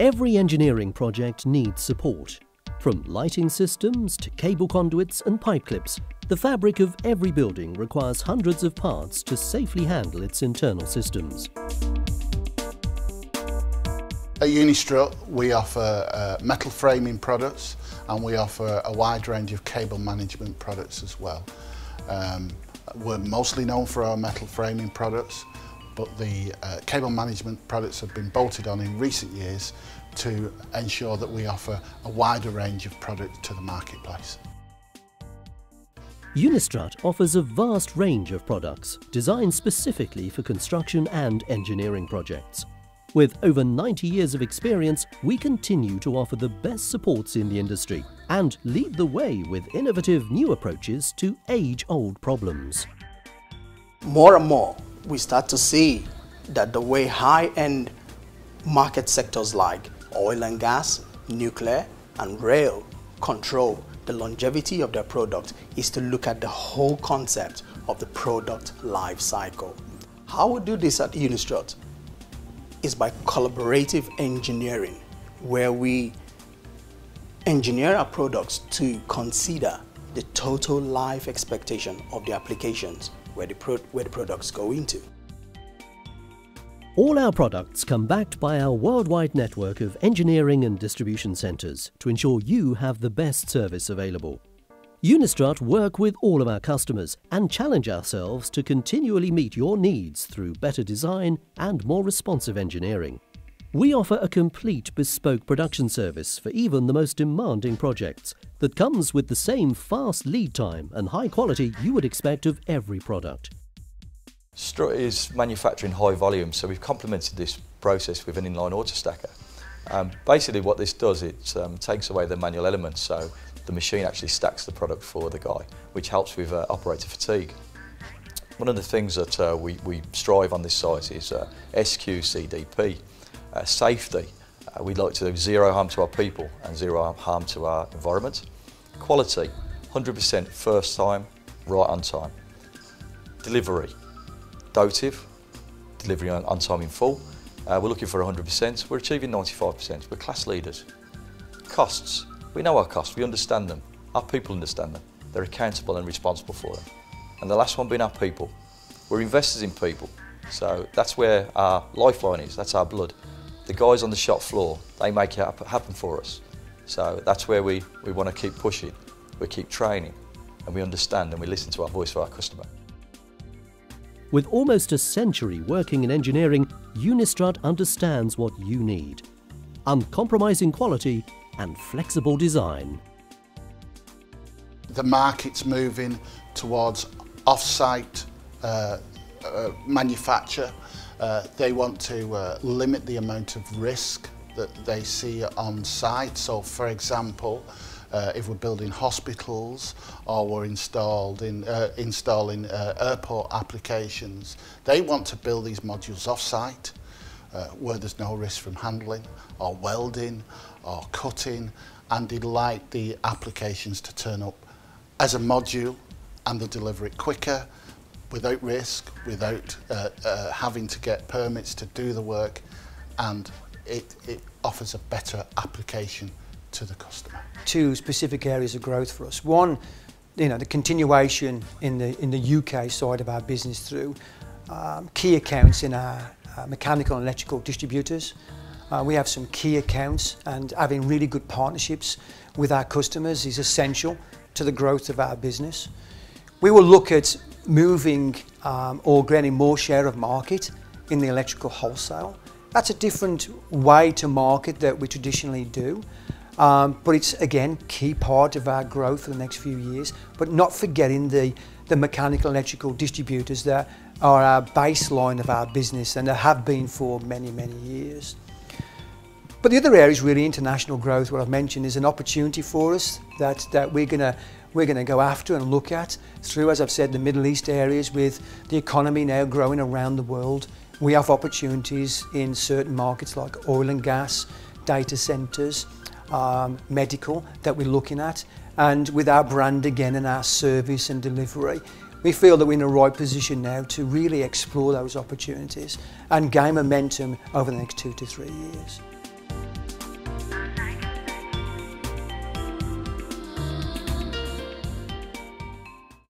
Every engineering project needs support. From lighting systems to cable conduits and pipe clips, the fabric of every building requires hundreds of parts to safely handle its internal systems. At Unistrut we offer uh, metal framing products and we offer a wide range of cable management products as well. Um, we're mostly known for our metal framing products but the uh, cable management products have been bolted on in recent years to ensure that we offer a wider range of products to the marketplace. Unistrut offers a vast range of products designed specifically for construction and engineering projects. With over 90 years of experience, we continue to offer the best supports in the industry and lead the way with innovative new approaches to age-old problems. More and more, we start to see that the way high-end market sectors like oil and gas, nuclear, and rail control the longevity of their product is to look at the whole concept of the product life cycle. How we do this at Unistrut is by collaborative engineering, where we engineer our products to consider the total life expectation of the applications where the, where the products go into. All our products come backed by our worldwide network of engineering and distribution centres to ensure you have the best service available. Unistrut work with all of our customers and challenge ourselves to continually meet your needs through better design and more responsive engineering. We offer a complete bespoke production service for even the most demanding projects that comes with the same fast lead time and high quality you would expect of every product. Strut is manufacturing high volume, so we've complemented this process with an inline auto stacker. Um, basically what this does, it um, takes away the manual elements, so the machine actually stacks the product for the guy, which helps with uh, operator fatigue. One of the things that uh, we, we strive on this site is uh, SQCDP, uh, safety. Uh, we'd like to do zero harm to our people and zero harm to our environment. Quality, 100% first time, right on time. Delivery, DOTIF, delivery on, on time in full. Uh, we're looking for 100%, we're achieving 95%, we're class leaders. Costs, we know our costs, we understand them, our people understand them, they're accountable and responsible for them. And the last one being our people. We're investors in people, so that's where our lifeline is, that's our blood. The guys on the shop floor, they make it happen for us. So that's where we, we want to keep pushing, we keep training, and we understand and we listen to our voice for our customer. With almost a century working in engineering, Unistrut understands what you need. Uncompromising quality and flexible design. The market's moving towards off-site uh, uh, manufacture. Uh, they want to uh, limit the amount of risk that they see on site. So for example, uh, if we're building hospitals or we're installed in, uh, installing uh, airport applications, they want to build these modules off-site uh, where there's no risk from handling or welding or cutting and they'd like the applications to turn up as a module and they deliver it quicker without risk, without uh, uh, having to get permits to do the work and it, it offers a better application to the customer. Two specific areas of growth for us. One, you know, the continuation in the, in the UK side of our business through um, key accounts in our uh, mechanical and electrical distributors. Uh, we have some key accounts and having really good partnerships with our customers is essential to the growth of our business. We will look at moving um, or gaining more share of market in the electrical wholesale. That's a different way to market that we traditionally do. Um, but it's again key part of our growth for the next few years. But not forgetting the the mechanical electrical distributors that are our baseline of our business and have been for many many years. But the other area is really international growth. What I've mentioned is an opportunity for us that that we're gonna we're going to go after and look at through, as I've said, the Middle East areas with the economy now growing around the world. We have opportunities in certain markets like oil and gas, data centres, um, medical that we're looking at and with our brand again and our service and delivery we feel that we're in the right position now to really explore those opportunities and gain momentum over the next two to three years.